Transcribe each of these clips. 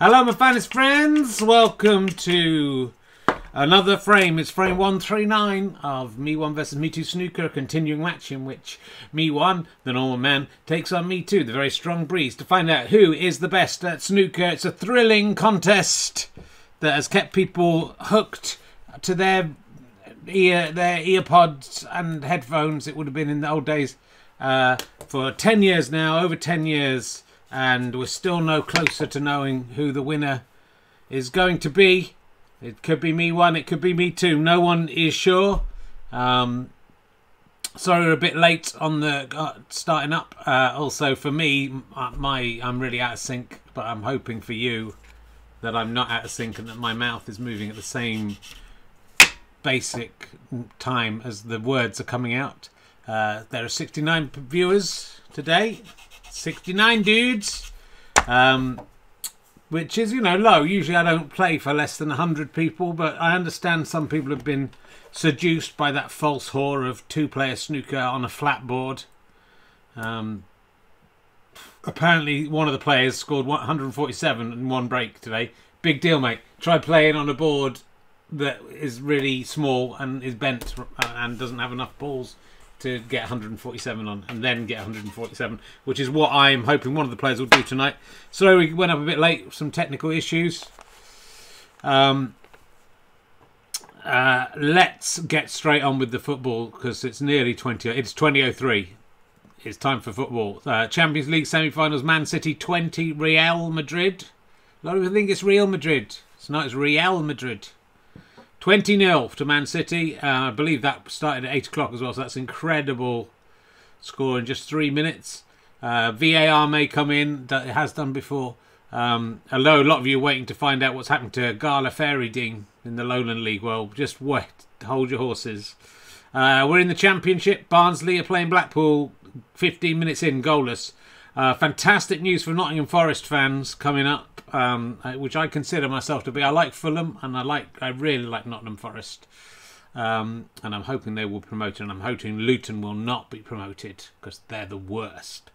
Hello, my finest friends. Welcome to another frame. It's frame 139 of Me 1 versus Me 2 snooker, continuing match in which Me 1, the normal man, takes on Me 2, the very strong breeze, to find out who is the best at snooker. It's a thrilling contest that has kept people hooked to their ear, their ear pods and headphones. It would have been in the old days uh, for 10 years now, over 10 years and we're still no closer to knowing who the winner is going to be. It could be me one, it could be me two. No one is sure. Um, sorry, we're a bit late on the uh, starting up. Uh, also, for me, my I'm really out of sync, but I'm hoping for you that I'm not out of sync and that my mouth is moving at the same basic time as the words are coming out. Uh, there are 69 viewers today. 69 dudes. Um, which is, you know, low. Usually I don't play for less than 100 people, but I understand some people have been seduced by that false whore of two-player snooker on a flat board. Um, apparently one of the players scored 147 in one break today. Big deal, mate. Try playing on a board that is really small and is bent and doesn't have enough balls to get 147 on and then get 147, which is what I'm hoping one of the players will do tonight. So we went up a bit late, some technical issues. Um, uh, let's get straight on with the football because it's nearly 20. It's 2003. It's time for football. Uh, Champions League semi-finals: Man City 20, Real Madrid. A lot of people think it's Real Madrid. It's not. It's Real Madrid. 20 0 to Man City. Uh, I believe that started at 8 o'clock as well, so that's incredible score in just three minutes. Uh, VAR may come in, that it has done before. Um, although a lot of you are waiting to find out what's happened to Gala Fairydean in the Lowland League. Well, just wait, hold your horses. Uh, we're in the Championship. Barnsley are playing Blackpool 15 minutes in, goalless. Uh, fantastic news for Nottingham Forest fans coming up, um, uh, which I consider myself to be. I like Fulham and I like, I really like Nottingham Forest, um, and I'm hoping they will promote. And I'm hoping Luton will not be promoted because they're the worst.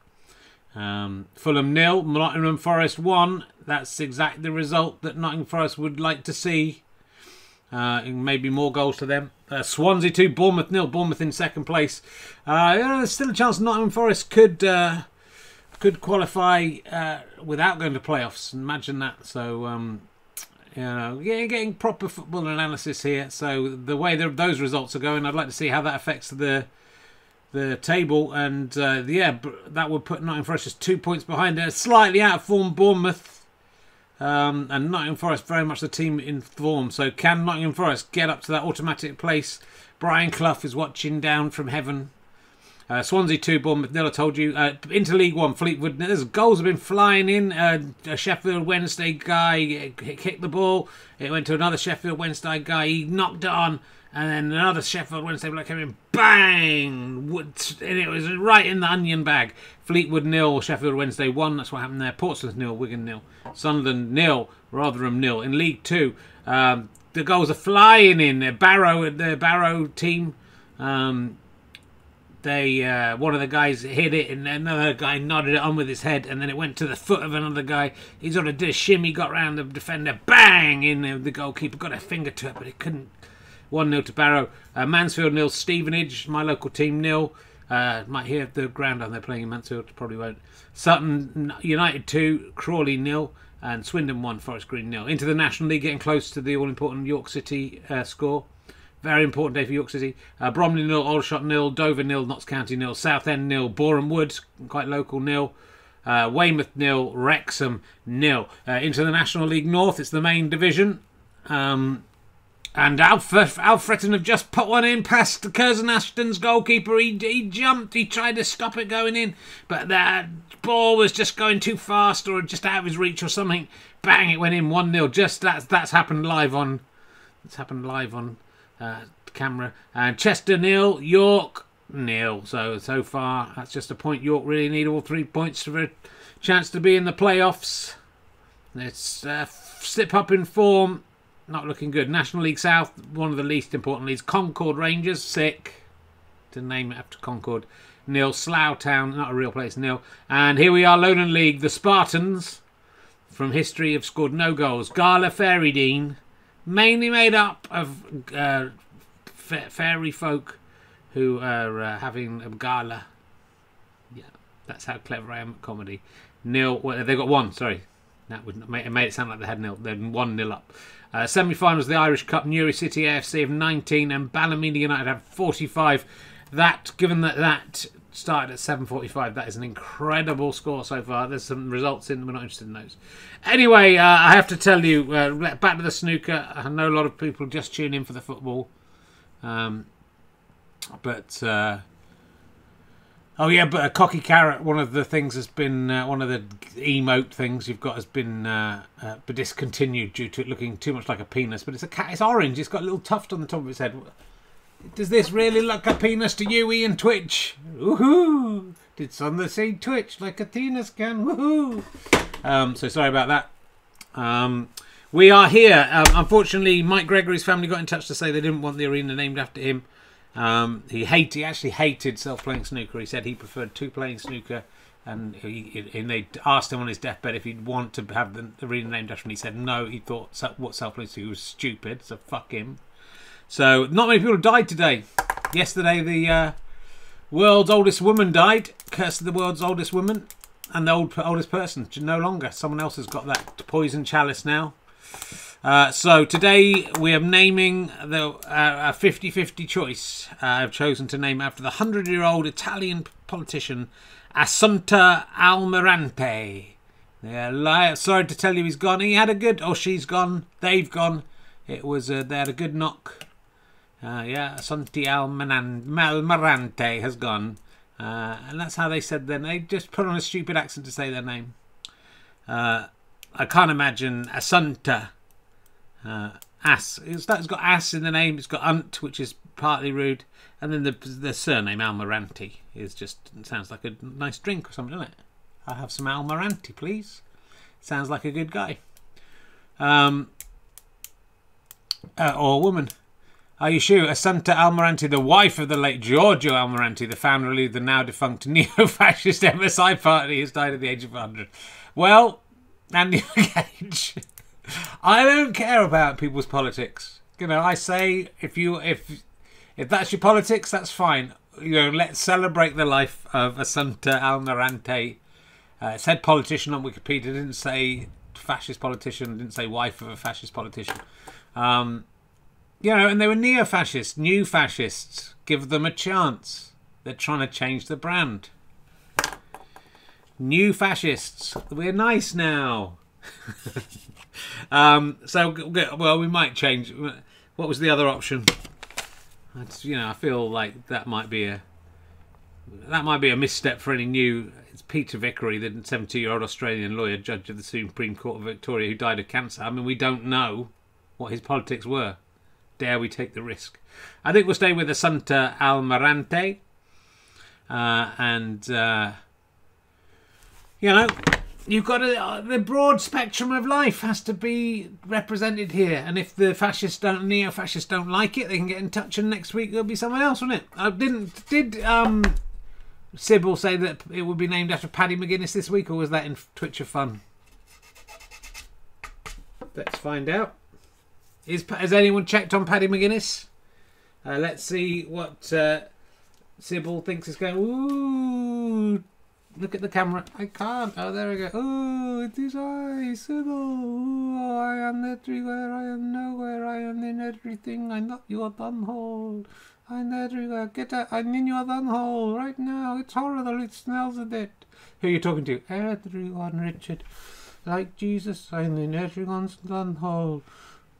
Um, Fulham nil, Nottingham Forest one. That's exactly the result that Nottingham Forest would like to see. Uh, maybe more goals to them. Uh, Swansea 2, Bournemouth nil. Bournemouth in second place. Uh, there's still a chance Nottingham Forest could uh, could qualify uh, without going to playoffs. Imagine that. So, um, you know, getting, getting proper football analysis here. So the way those results are going, I'd like to see how that affects the the table. And uh, yeah, that would put Nottingham Forest just two points behind a slightly out of form Bournemouth. Um, and Nottingham Forest very much the team in form. So can Nottingham Forest get up to that automatic place? Brian Clough is watching down from heaven uh, Swansea 2, Bournemouth nil, I told you. Uh, into League 1, Fleetwood, there's goals have been flying in. Uh, a Sheffield Wednesday guy kicked the ball. It went to another Sheffield Wednesday guy. He knocked it on. And then another Sheffield Wednesday bloke came in, bang! And it was right in the onion bag. Fleetwood nil, Sheffield Wednesday one. That's what happened there. Portsmouth nil, Wigan nil, Sunderland nil, Rotherham nil. In League Two, um, the goals are flying in. Their Barrow, the Barrow team, um, they uh, one of the guys hit it and another guy nodded it on with his head and then it went to the foot of another guy. He sort of did a shimmy got round the defender bang in there the goalkeeper got a finger to it but it couldn't. 1-0 to Barrow. Uh, Mansfield nil Stevenage my local team nil. Uh, might hear the ground on they're playing in Mansfield probably won't. Sutton United 2 Crawley nil and Swindon 1 Forest Green nil. Into the National League getting close to the all-important York City uh, score very important day for York City. Uh, Bromley nil, Aldershot nil, Dover nil, Notts County nil, Southend nil, Boreham Wood, quite local nil. Uh, Weymouth nil, Wrexham nil. Uh, into the National League North, it's the main division. Um, and Alf, Alf have just put one in past Curzon Ashton's goalkeeper. He, he jumped, he tried to stop it going in, but that ball was just going too fast or just out of his reach or something. Bang, it went in 1 0. Just that's, that's happened live on. It's happened live on camera. And Chester nil, York nil. So so far, that's just a point. York really need all three points for a chance to be in the playoffs. It's uh, slip up in form, not looking good. National League South, one of the least important leagues. Concord Rangers, sick. To name it after Concord. Nil. Slough Town, not a real place, nil. And here we are, Lowland League, the Spartans. from history have scored no goals. Gala Fairydean, mainly made up of uh, fa- fairy folk who are uh, having a gala. Yeah, that's how clever I am at comedy. Nil. Well, they got one. Sorry, that would make it made it sound like they had nil. Then one nil up. Uh, semi-finals, the Irish Cup, Newry City AFC have 19 and Ballymena United have 45. That, given that that started at 7.45, that is an incredible score so far. There's some results in, we're not interested in those. Anyway, uh, I have to tell you, uh, back to the snooker. I know a lot of people just tune in for the football. Um, but uh, oh yeah, but a cocky carrot. One of the things has been uh, one of the emote things you've got has been uh, uh, discontinued due to it looking too much like a penis. But it's a cat. It's orange. It's got a little tuft on the top of its head. Does this really look like a penis to you, Ian Twitch? Woohoo! Did Sunday see Twitch like a penis can? Woohoo! Um, so sorry about that. Um, we are here. Um, unfortunately, Mike Gregory's family got in touch to say they didn't want the arena named after him. Um, he hate he actually hated self-playing snooker. He said he preferred two-playing snooker, and he and they asked him on his deathbed if he'd want to have the arena named after him. He said no. He thought what self-playing snooker was stupid, so fuck him. So not many people have died today. Yesterday, the uh, world's oldest woman died. Curse of the world's oldest woman, and the old, oldest person no longer. Someone else has got that poison chalice now. Uh, so today we are naming the uh, a 50-50 choice. Uh, I've chosen to name after the hundred-year-old Italian politician Assunta Almirante. Yeah, sorry to tell you he's gone. He had a good, oh she's gone, they've gone. It was uh, they had a good knock. Uh, yeah, Assunta Almirante has gone, uh, and that's how they said their name. They just put on a stupid accent to say their name. Uh, I can't imagine Assunta uh, ass. It's, it's got ass in the name. It's got unt, which is partly rude, and then the the surname Almirante is just sounds like a nice drink or something, doesn't it? I'll have some Almirante, please. Sounds like a good guy. Um, uh, or woman. Are you sure? Assunta Almirante, the wife of the late Giorgio Almirante, the founder of the now defunct neo-fascist MSI party, has died at the age of 100. Well, Andy Gage. I don't care about people's politics. You know, I say if you if if that's your politics, that's fine. You know, let's celebrate the life of Assunta Almirante. Uh, it said politician on Wikipedia. Didn't say fascist politician. It didn't say wife of a fascist politician. Um, you know, and they were neo-fascists, new fascists. Give them a chance. They're trying to change the brand. New fascists. We're nice now. um, so, well, we might change. What was the other option? That's, you know, I feel like that might be a that might be a misstep for any new. It's Peter Vickery, the 70-year-old Australian lawyer, judge of the Supreme Court of Victoria, who died of cancer. I mean, we don't know what his politics were. Dare we take the risk? I think we'll stay with Assunta Almirante, uh, and uh, you know, you've got a, uh, the broad spectrum of life has to be represented here. And if the fascists don't, neo-fascists don't like it, they can get in touch, and next week there'll be someone else, won't it? I didn't did um Sybil say that it would be named after Paddy McGuinness this week, or was that in Twitch of Fun? Let's find out. Is has anyone checked on Paddy McGuinness? Uh, let's see what uh, Sybil thinks is going. Ooh, Look at the camera. I can't. Oh, there we go. Oh, it is I, Sybil. Oh, I am everywhere. I am nowhere. I am in everything. I'm not your dunhole. I'm everywhere. Get out. I'm in your dunhole right now. It's horrible. It smells of it. Who are you talking to? Everyone, Richard. Like Jesus, I'm in everyone's dunhole.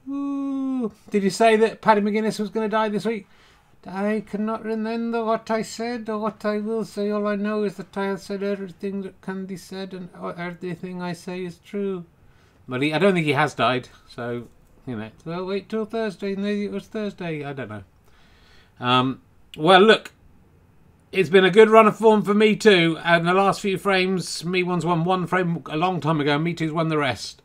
Ooh. Did you say that Paddy McGuinness was going to die this week? I cannot remember what I said or what I will say. All I know is that I have said everything that can be said, and everything I say is true. But he, I don't think he has died, so you know. Well, wait till Thursday. Maybe it was Thursday. I don't know. Um, well, look, it's been a good run of form for me too. And the last few frames, me one's won one frame a long time ago. Me two's won the rest.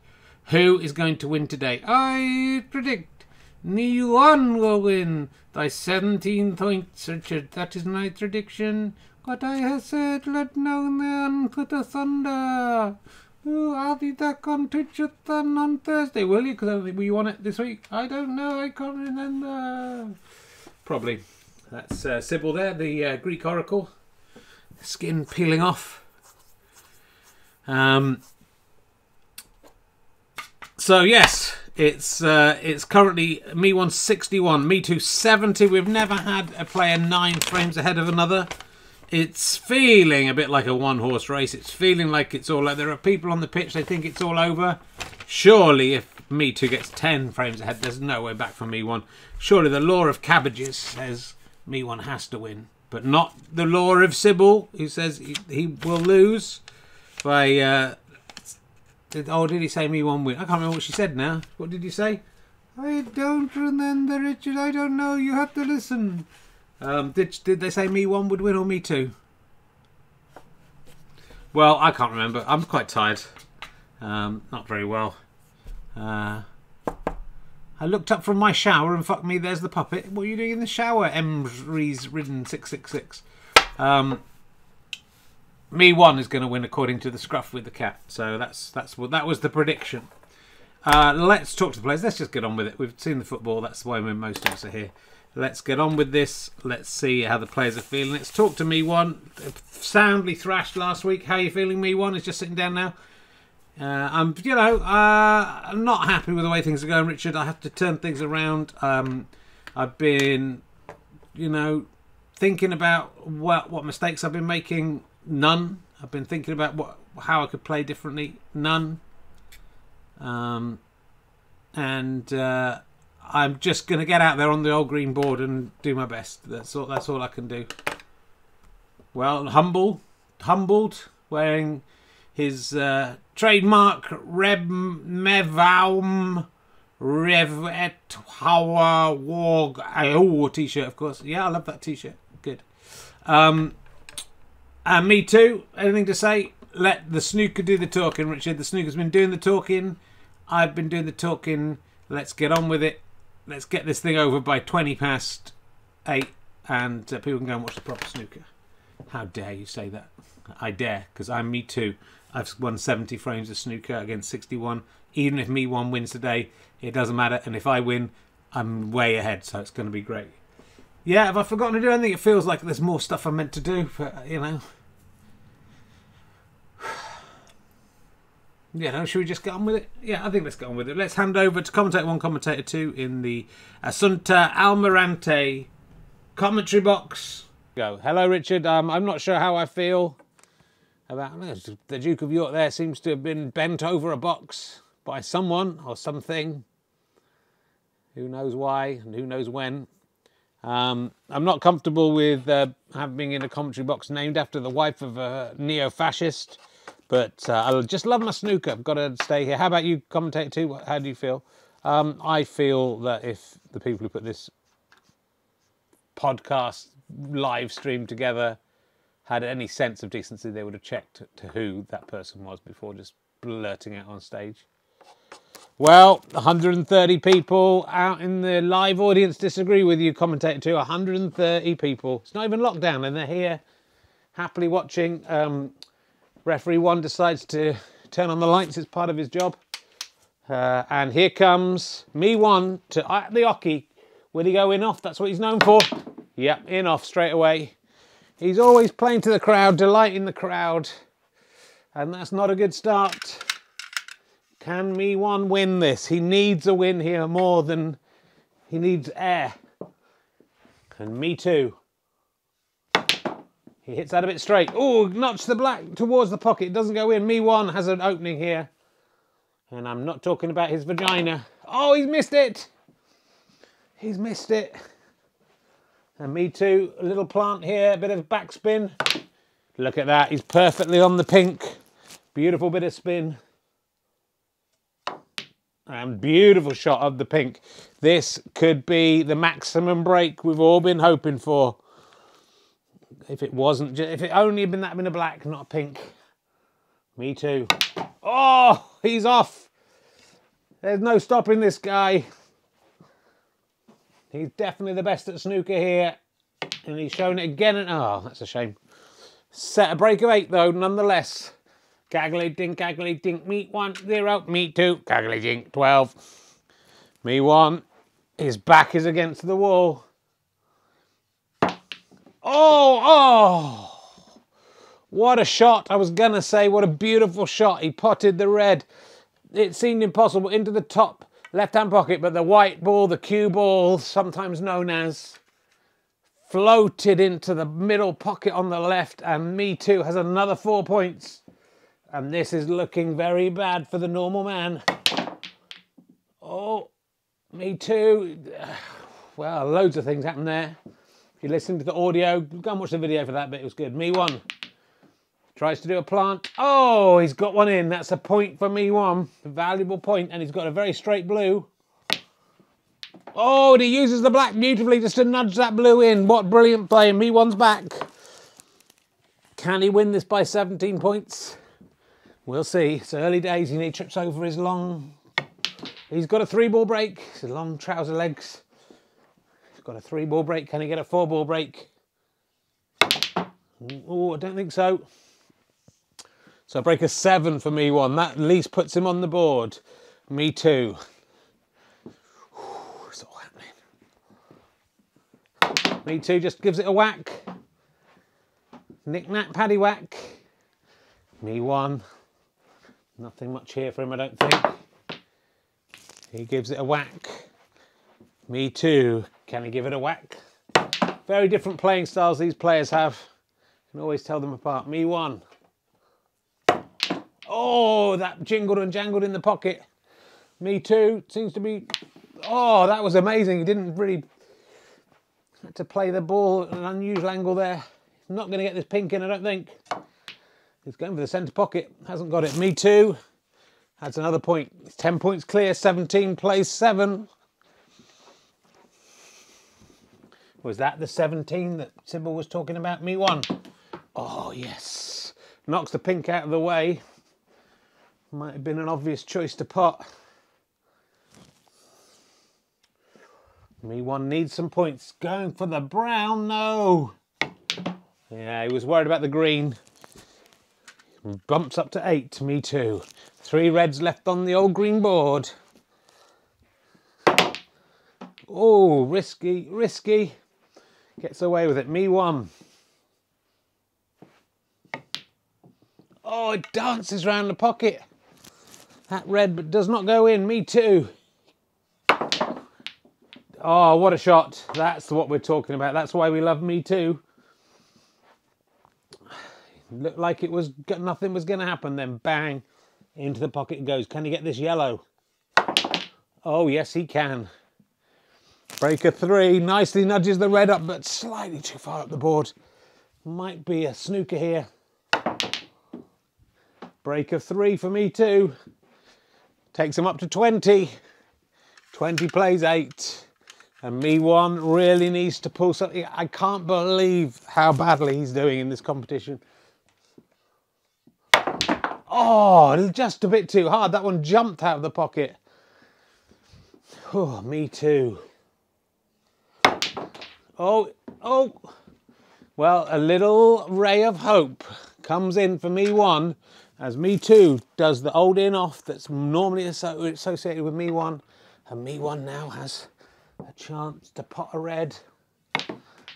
Who is going to win today? I predict me one will win thy seventeen points, Richard. That is my prediction. What I have said, let no man put asunder. Oh, I'll be back on Twitch on Thursday, will you? Because we you on it this week? I don't know. I can't remember. Probably. That's uh, Sybil there, the uh, Greek oracle. Skin peeling off. Um. So yes, it's uh, it's currently me one sixty one, me two seventy. We've never had a player nine frames ahead of another. It's feeling a bit like a one horse race. It's feeling like it's all. Like there are people on the pitch. They think it's all over. Surely, if me two gets ten frames ahead, there's no way back for me one. Surely the law of cabbages says me one has to win, but not the law of Sybil, who says he, he will lose by. Uh, did, oh, did he say me one win? I can't remember what she said now. What did you say? I don't remember, Richard. I don't know. You have to listen. Um, did did they say me one would win or me two? Well, I can't remember. I'm quite tired. Um, not very well. Uh, I looked up from my shower and fuck me, there's the puppet. What are you doing in the shower, Emre's ridden 666? Um, me one is going to win according to the scruff with the cat. So that's that's what that was the prediction. Uh, let's talk to the players. Let's just get on with it. We've seen the football. That's why most of us are here. Let's get on with this. Let's see how the players are feeling. Let's talk to me one. Soundly thrashed last week. How are you feeling, me one? Is just sitting down now. Uh, I'm, you know, uh, I'm not happy with the way things are going, Richard. I have to turn things around. Um, I've been, you know, thinking about what what mistakes I've been making. None. I've been thinking about what how I could play differently. None. Um, and uh, I'm just going to get out there on the old green board and do my best. That's all. That's all I can do. Well, humble, humbled, wearing his uh, trademark Reb Mevaum Rev et Hauer Wog oh t-shirt, of course. Yeah, I love that t-shirt. Good. Um, and me too. Anything to say? Let the snooker do the talking, Richard. The snooker's been doing the talking. I've been doing the talking. Let's get on with it let's get this thing over by 20 past 8 and uh, people can go and watch the proper snooker. How dare you say that? I dare, because I'm me too. I've won 70 frames of snooker against 61. Even if me one wins today, it doesn't matter. And if I win, I'm way ahead, so it's going to be great. Yeah, have I forgotten to do anything? It feels like there's more stuff I'm meant to do, but, you know. you know, should we just get on with it? Yeah, I think let's get on with it. Let's hand over to commentator one, commentator two in the Assunta Almirante commentary box. Go. Hello, Richard. Um, I'm not sure how I feel about the Duke of York. There seems to have been bent over a box by someone or something. Who knows why and who knows when. Um, I'm not comfortable with uh, having in a commentary box named after the wife of a neo-fascist. But uh, I just love my snooker. I've got to stay here. How about you, commentate too? How do you feel? Um, I feel that if the people who put this podcast live stream together had any sense of decency, they would have checked to who that person was before just blurting it on stage. Well, 130 people out in the live audience disagree with you, commentator too. 130 people. It's not even lockdown, and they're here happily watching. Um, Referee one decides to turn on the lights. It's part of his job. Uh, and here comes me one to uh, the hockey. Will he go in off? That's what he's known for. Yep, in off straight away. He's always playing to the crowd, delighting the crowd. And that's not a good start. Can me one win this? He needs a win here more than he needs air. And me too. He hits that a bit straight. Oh, notch the black towards the pocket. Doesn't go in. Me one has an opening here. And I'm not talking about his vagina. Oh, he's missed it. He's missed it. And me too. A little plant here. A bit of backspin. Look at that. He's perfectly on the pink. Beautiful bit of spin. And beautiful shot of the pink. This could be the maximum break we've all been hoping for if it wasn't, if it only had been that been a black, not a pink. Me too. Oh, he's off. There's no stopping this guy. He's definitely the best at snooker here. And he's shown it again. And, oh, that's a shame. Set a break of eight, though, nonetheless. Gaggly dink, me one, zero, me two, dink, 12. Me one, his back is against the wall. Oh, oh, what a shot. I was going to say, what a beautiful shot. He potted the red. It seemed impossible into the top left-hand pocket, but the white ball, the cue ball, sometimes known as, floated into the middle pocket on the left, and Me Too has another four points. And this is looking very bad for the normal man. Oh, Me Too. Well, loads of things happened there. If you listen to the audio, go and watch the video for that bit, it was good. Me one. Tries to do a plant. Oh, he's got one in. That's a point for me one. A valuable point, and he's got a very straight blue. Oh, and he uses the black beautifully just to nudge that blue in. What brilliant play. Me one's back. Can he win this by 17 points? We'll see. It's early days. He trips over his long... He's got a three ball break. His long trouser legs. He's got a three ball break. Can he get a four ball break? Oh, I don't think so. So break a seven for me one. That at least puts him on the board. Me two. It's all happening. Me two just gives it a whack. Knick knack paddy whack. Me one. Nothing much here for him, I don't think. He gives it a whack. Me too. Can he give it a whack? Very different playing styles these players have. Can always tell them apart. Me one. Oh, that jingled and jangled in the pocket. Me too. Seems to be... Oh, that was amazing. He didn't really... Had to play the ball at an unusual angle there. Not going to get this pink in, I don't think. Going for the centre pocket. Hasn't got it. Me too. That's another point. It's 10 points clear. 17 plays 7. Was that the 17 that Sybil was talking about? Me one. Oh, yes. Knocks the pink out of the way. Might have been an obvious choice to pot. Me one needs some points. Going for the brown, no. Yeah, he was worried about the green. Bumps up to eight, me too. Three reds left on the old green board. Oh, risky, risky. Gets away with it. Me one. Oh, it dances around the pocket. That red but does not go in. Me too. Oh, what a shot. That's what we're talking about. That's why we love Me Too. Looked like it was nothing was going to happen. Then bang, into the pocket it goes. Can he get this yellow? Oh, yes, he can. Breaker three, nicely nudges the red up, but slightly too far up the board. Might be a snooker here. Breaker three for me too. Takes him up to 20. 20 plays eight. And me one really needs to pull something. I can't believe how badly he's doing in this competition. Oh, just a bit too hard. That one jumped out of the pocket. Oh, me too. Oh, oh. Well, a little ray of hope comes in for me one, as me two does the old in off that's normally associated with me one, and me one now has a chance to pot a red,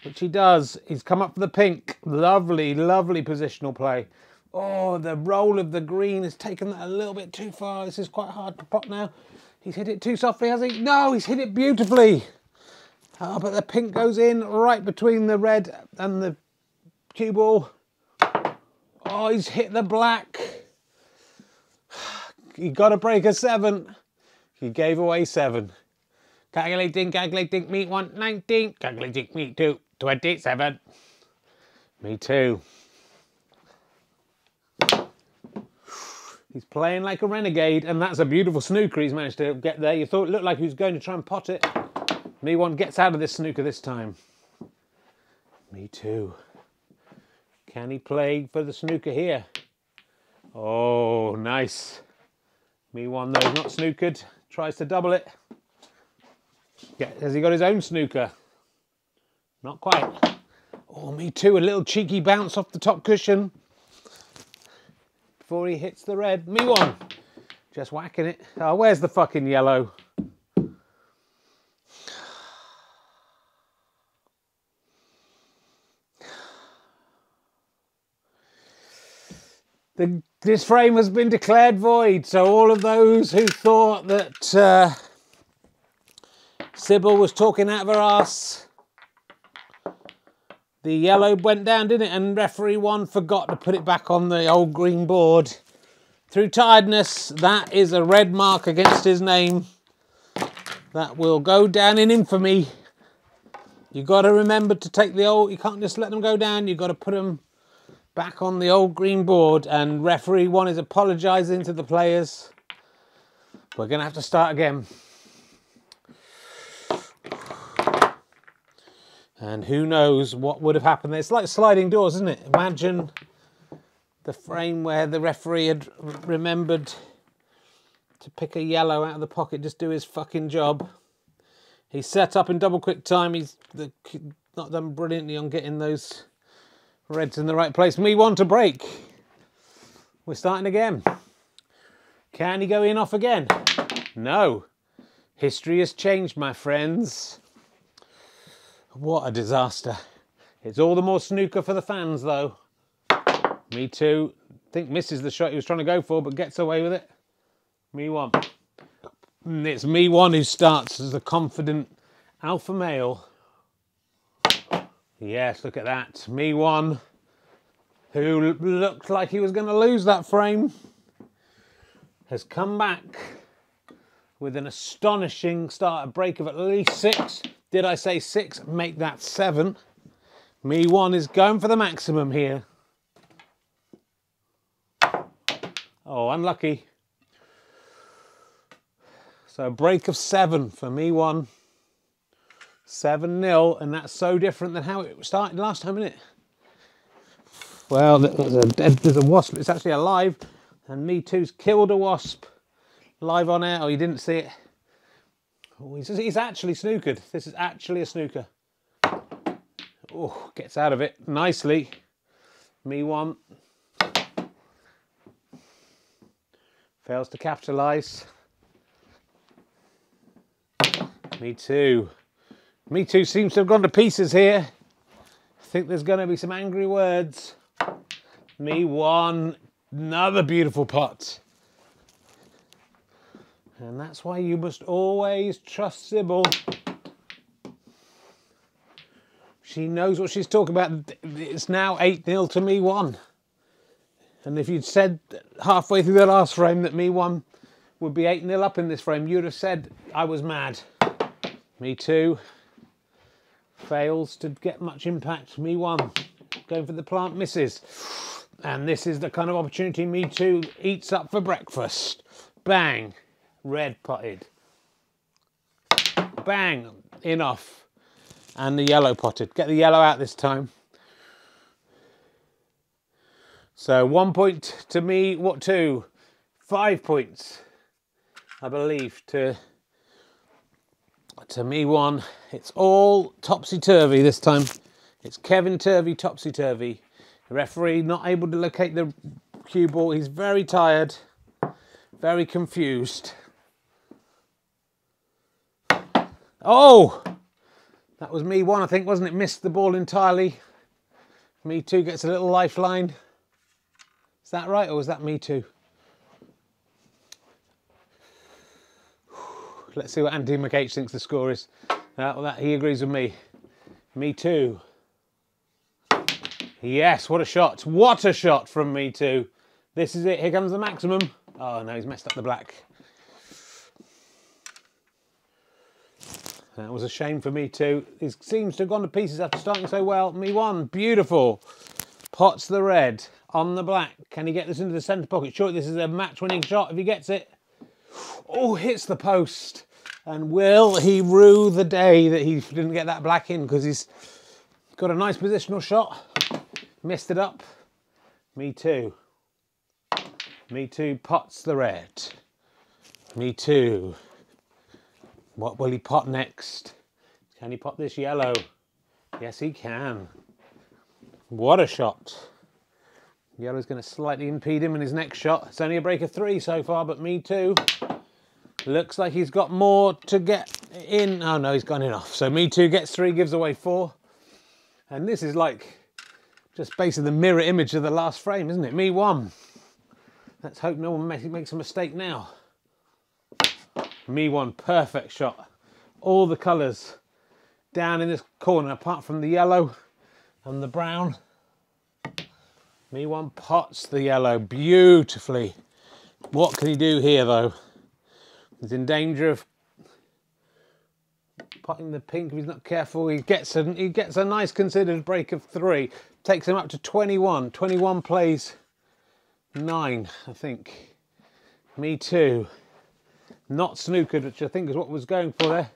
which he does. He's come up for the pink. Lovely, lovely positional play. Oh, the roll of the green has taken that a little bit too far. This is quite hard to pot now. He's hit it too softly, has he? No, he's hit it beautifully. Oh, but the pink goes in right between the red and the cue ball. Oh, he's hit the black. He got to break a seven. He gave away seven. Calculating, calculating, meet one, 19. Calculating, meet two, 27. Me too. He's playing like a renegade, and that's a beautiful snooker he's managed to get there. You thought it looked like he was going to try and pot it. Me one gets out of this snooker this time. Me too. Can he play for the snooker here? Oh, nice. Me one though, not snookered. Tries to double it. Yeah, has he got his own snooker? Not quite. Oh, me too. A little cheeky bounce off the top cushion. Before he hits the red. Me one. Just whacking it. Oh, where's the fucking yellow? The, this frame has been declared void. So all of those who thought that uh, Sybil was talking out of her ass, the yellow went down, didn't it? And referee one forgot to put it back on the old green board. Through tiredness, that is a red mark against his name. That will go down in infamy. You've got to remember to take the old, you can't just let them go down. You've got to put them back on the old green board and referee one is apologising to the players. We're going to have to start again. And who knows what would have happened. It's like sliding doors, isn't it? Imagine the frame where the referee had remembered to pick a yellow out of the pocket, just do his fucking job. He's set up in double quick time. He's not done brilliantly on getting those Red's in the right place. We want a break. We're starting again. Can he go in off again? No. History has changed, my friends. What a disaster. It's all the more snooker for the fans, though. Me too. I think misses the shot he was trying to go for, but gets away with it. Me one. And it's me one who starts as the confident alpha male. Yes, look at that. Me one, who looked like he was going to lose that frame, has come back with an astonishing start, a break of at least six. Did I say six? Make that seven. Me one is going for the maximum here. Oh, unlucky. So a break of seven for me one. 7 0, and that's so different than how it started last time, isn't it? Well, there's a, there's a wasp, it's actually alive, and Me Too's killed a wasp live on air. Oh, you didn't see it. Oh, he's, he's actually snookered. This is actually a snooker. Oh, gets out of it nicely. Me one. Fails to capitalise. Me too. Me too seems to have gone to pieces here. I think there's going to be some angry words. Me one. Another beautiful pot. And that's why you must always trust Sybil. She knows what she's talking about. It's now 8 0 to me 1. And if you'd said halfway through the last frame that me 1 would be 8 0 up in this frame, you'd have said I was mad. Me too fails to get much impact. Me one, going for the plant misses. And this is the kind of opportunity Me Too eats up for breakfast. Bang, red potted. Bang, enough. And the yellow potted. Get the yellow out this time. So one point to me, what two? Five points, I believe, to to me one. It's all topsy-turvy this time. It's Kevin Turvey topsy-turvy. Referee not able to locate the cue ball. He's very tired, very confused. Oh! That was me one, I think, wasn't it? Missed the ball entirely. Me too gets a little lifeline. Is that right, or was that me too? Let's see what Andy McH thinks the score is. Uh, well, that, he agrees with me. Me too. Yes, what a shot. What a shot from me too. This is it. Here comes the maximum. Oh no, he's messed up the black. That was a shame for me too. He seems to have gone to pieces after starting so well. Me one, beautiful. Pots the red on the black. Can he get this into the centre pocket? Sure, this is a match-winning shot if he gets it. Oh, hits the post. And will he rue the day that he didn't get that black in because he's got a nice positional shot. Missed it up. Me too. Me too pots the red. Me too. What will he pot next? Can he pot this yellow? Yes, he can. What a shot. Yellow's going to slightly impede him in his next shot. It's only a break of three so far, but me too. Looks like he's got more to get in. Oh no, he's gone in off. So me too gets three, gives away four. And this is like just basically the mirror image of the last frame, isn't it? Me one. Let's hope no one makes a mistake now. Me one, perfect shot. All the colours down in this corner, apart from the yellow and the brown. Me one pots the yellow beautifully. What can he do here though? He's in danger of potting the pink if he's not careful. He gets a, he gets a nice considered break of three. Takes him up to 21. 21 plays nine, I think. Me too. Not snookered, which I think is what was going for there.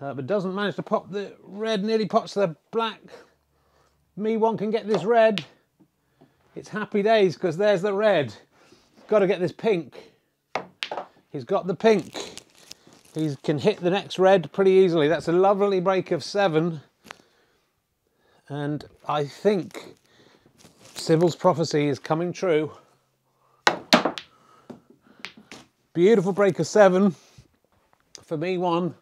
Uh, but doesn't manage to pop the red, nearly pops the black. Me one can get this red. It's happy days because there's the red. Got to get this pink. He's got the pink. He can hit the next red pretty easily. That's a lovely break of seven. And I think Sybil's prophecy is coming true. Beautiful break of seven for me one.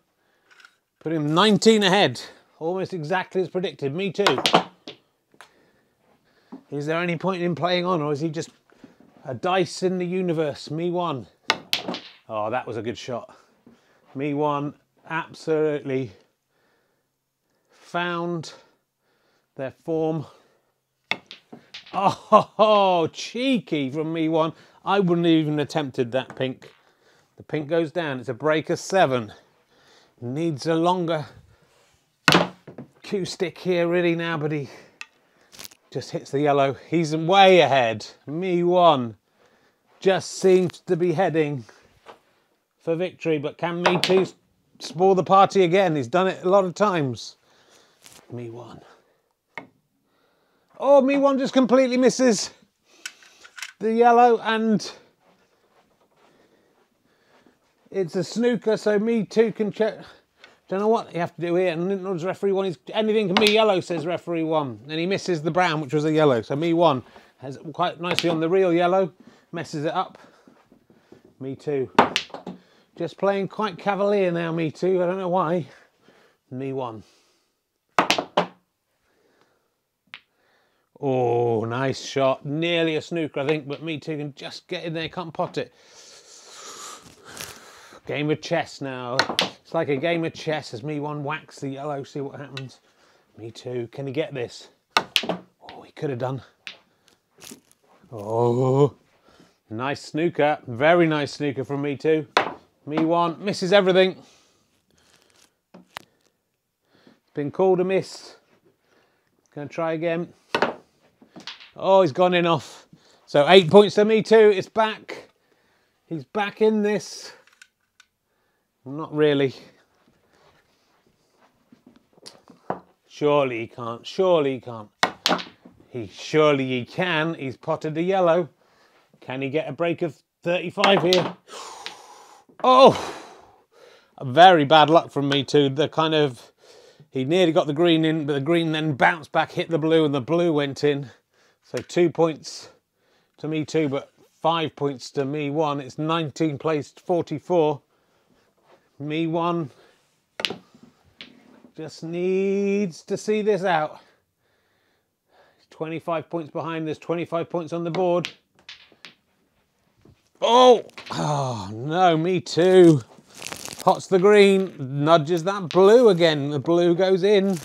Put him 19 ahead, almost exactly as predicted. Me too. Is there any point in playing on or is he just a dice in the universe? Me one. Oh, that was a good shot. Me one absolutely found their form. Oh, cheeky from me one. I wouldn't even attempted that pink. The pink goes down. It's a break of seven. Needs a longer cue stick here really now, but he just hits the yellow. He's way ahead. Me one. Just seems to be heading for victory, but can Me Too spoil the party again? He's done it a lot of times. Me one. Oh, me one just completely misses the yellow and it's a snooker, so me too can check. Don't know what you have to do here. And Nintend's referee one is anything can be yellow, says referee one. And he misses the brown, which was a yellow. So me one has quite nicely on the real yellow, messes it up. Me too. Just playing quite cavalier now, me too. I don't know why. Me one. Oh, nice shot. Nearly a snooker, I think, but me too can just get in there, can't pot it. Game of chess now. It's like a game of chess as me one whacks the yellow, see what happens. Me too. Can he get this? Oh, he could have done. Oh, nice snooker. Very nice snooker from me too. Me one, misses everything. Been called a miss. Gonna try again. Oh, he's gone in off. So eight points to me too. It's back. He's back in this. Not really. Surely he can't. Surely he can't. He surely he can. He's potted a yellow. Can he get a break of 35 here? Oh, very bad luck from me too. The kind of, he nearly got the green in, but the green then bounced back, hit the blue, and the blue went in. So two points to me too, but five points to me one. It's 19 placed 44. Me one just needs to see this out. 25 points behind, there's 25 points on the board. Oh, oh no, me too. Pots the green, nudges that blue again. The blue goes in.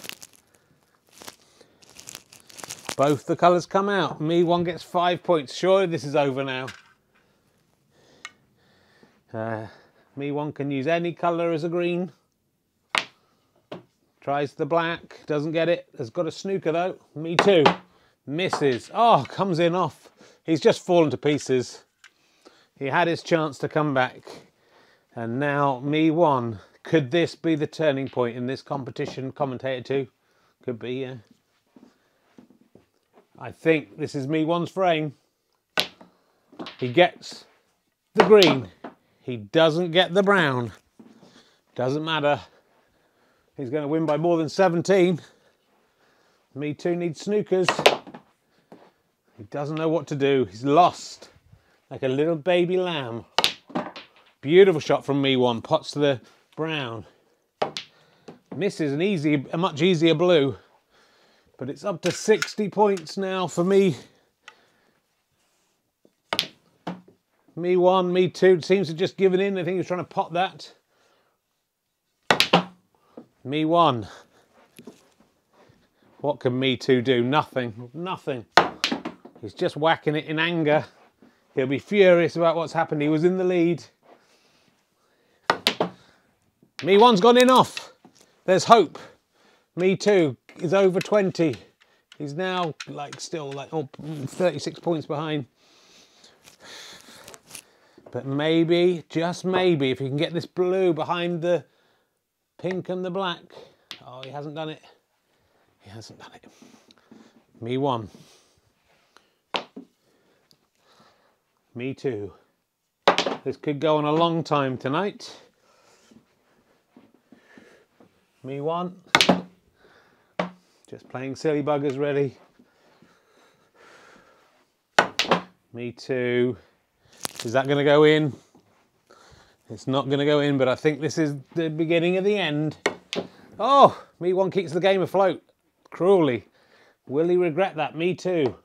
Both the colours come out. Me one gets five points. Surely this is over now. Uh, me one can use any colour as a green. Tries the black, doesn't get it. Has got a snooker though. Me too. Misses. Oh, comes in off. He's just fallen to pieces. He had his chance to come back. And now me one. Could this be the turning point in this competition? Commentator two. Could be, yeah. I think this is me one's frame. He gets the green. He doesn't get the brown. Doesn't matter. He's going to win by more than 17. Me too needs snookers. He doesn't know what to do. He's lost like a little baby lamb. Beautiful shot from me one. Pots to the brown. Misses an easy, a much easier blue. But it's up to 60 points now for me. Me one, me two. Seems to have just given in. I think he's trying to pot that. Me one. What can me two do? Nothing. Nothing. He's just whacking it in anger. He'll be furious about what's happened. He was in the lead. Me one's gone in off. There's hope. Me two is over 20. He's now like still like oh, 36 points behind. But maybe, just maybe, if you can get this blue behind the pink and the black. Oh, he hasn't done it. He hasn't done it. Me one. Me two. This could go on a long time tonight. Me one. Just playing silly buggers ready. Me two. Is that going to go in? It's not going to go in, but I think this is the beginning of the end. Oh, me one keeps the game afloat. Cruelly. Will he regret that? Me two.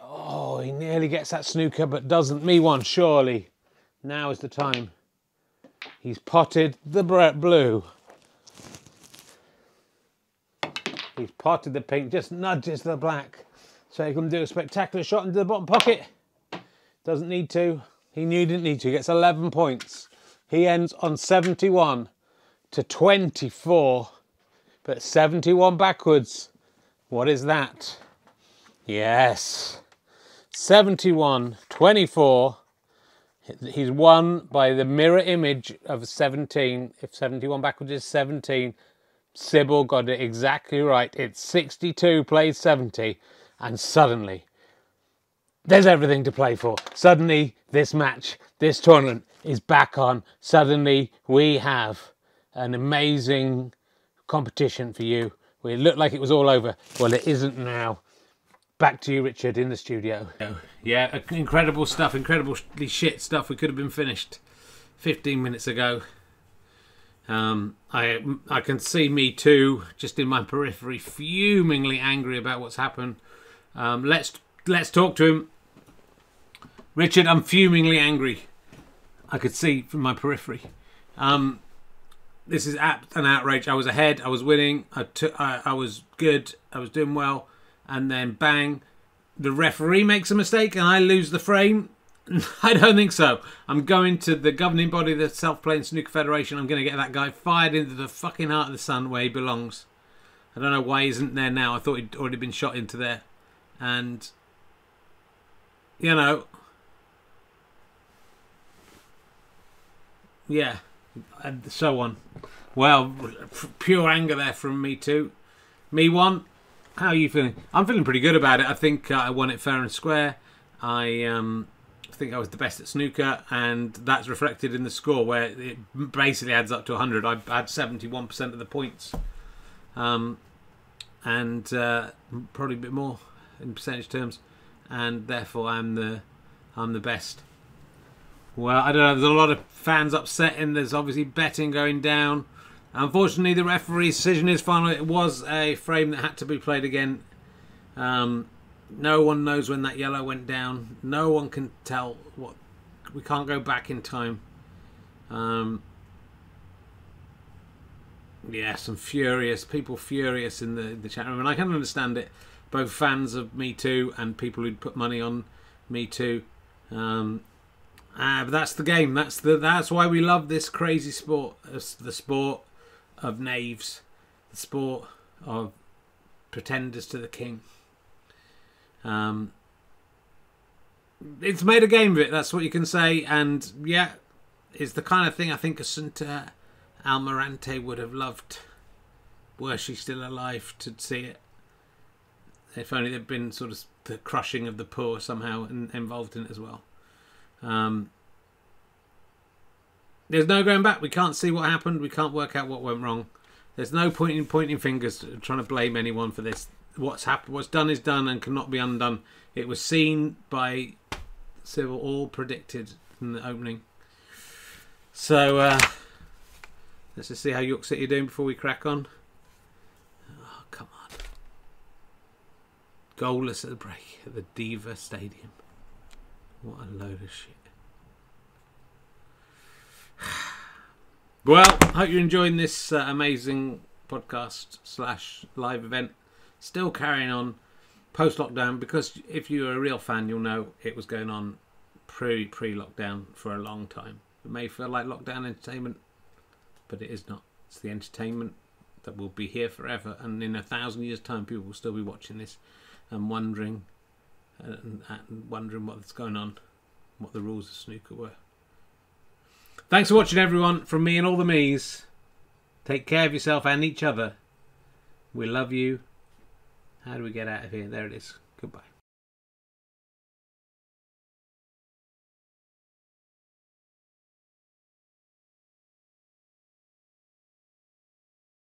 Oh, he nearly gets that snooker, but doesn't. Me one, surely. Now is the time. He's potted the blue. He's potted the pink, just nudges the black. So he can do a spectacular shot into the bottom pocket. Doesn't need to. He knew he didn't need to. He gets 11 points. He ends on 71 to 24. But 71 backwards. What is that? Yes. 71, 24. He's won by the mirror image of 17. If 71 backwards is 17, Sybil got it exactly right. It's 62 plays 70. And suddenly, there's everything to play for. Suddenly, this match, this tournament is back on. Suddenly, we have an amazing competition for you. We looked like it was all over. Well, it isn't now. Back to you, Richard, in the studio. Yeah, incredible stuff, incredibly shit stuff. We could have been finished 15 minutes ago. Um, I I can see me too, just in my periphery, fumingly angry about what's happened. Um, let's let's talk to him. Richard, I'm fumingly angry. I could see from my periphery. Um, this is an outrage. I was ahead. I was winning. I took. I, I was good. I was doing well, and then bang, the referee makes a mistake, and I lose the frame. I don't think so. I'm going to the governing body, the Self Playing Snooker Federation. I'm going to get that guy fired into the fucking heart of the sun where he belongs. I don't know why he isn't there now. I thought he'd already been shot into there. And, you know, yeah, and so on. Well, pure anger there from me two. Me one. How are you feeling? I'm feeling pretty good about it. I think I won it fair and square. I um, think I was the best at snooker, and that's reflected in the score where it basically adds up to 100. I had 71% of the points, um, and uh, probably a bit more in percentage terms, and therefore I'm the I'm the best. Well, I don't know. There's a lot of fans upset, and there's obviously betting going down. Unfortunately, the referee's decision is final. It was a frame that had to be played again. Um, no one knows when that yellow went down. No one can tell what. We can't go back in time. Um, yeah, some furious people, furious in the the chat room, and I can understand it. Both fans of Me Two and people who'd put money on Me Two. Um, Ah, but that's the game. That's the that's why we love this crazy sport. It's the sport of knaves, the sport of pretenders to the king. Um, it's made a game of it. That's what you can say. And yeah, it's the kind of thing I think Assunta Almirante would have loved, were she still alive, to see it. If only there'd been sort of the crushing of the poor somehow involved in it as well. Um, there's no going back. We can't see what happened. We can't work out what went wrong. There's no point in pointing fingers trying to blame anyone for this. what's happened, what's done is done and cannot be undone. It was seen by Sybil, all predicted in the opening. So uh, let's just see how York City are doing before we crack on. Oh, come on. Goalless at the break at the Deva Stadium. What a load of shit. Well, hope you're enjoying this uh, amazing podcast slash live event. Still carrying on post lockdown because if you're a real fan, you'll know it was going on pre pre lockdown for a long time. It may feel like lockdown entertainment, but it is not. It's the entertainment that will be here forever, and in a thousand years' time, people will still be watching this and wondering and, and wondering what's going on, what the rules of snooker were. Thanks for watching, everyone, from me and all the me's. Take care of yourself and each other. We love you. How do we get out of here? There it is. Goodbye.